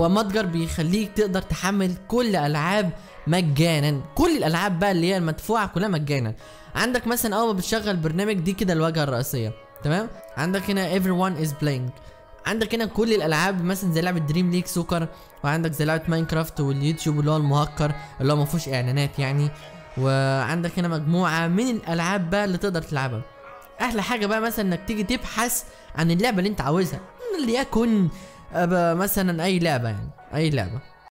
هو متجر بيخليك تقدر تحمل كل ألعاب مجانا. كل الألعاب بقى اللي هي المدفوعة كلها مجانا. عندك مثلا أول ما بتشغل برنامج دي كده الواجهة الرئيسية. تمام؟ عندك هنا everyone is playing. عندك هنا كل الألعاب مثلا زي لعبة Dream League Soccer وعندك زي لعبة Minecraft وال YouTube اللي هو المهكر اللي هو ما فيهوش إعلانات يعني. وعندك هنا مجموعة من الألعاب بقى اللي تقدر تلعبها. أحلى حاجة بقى مثلا إنك تيجي تبحث عن اللعبة اللي أنت عاوزها. ليكن مثلا أي لعبة يعني أي لعبة.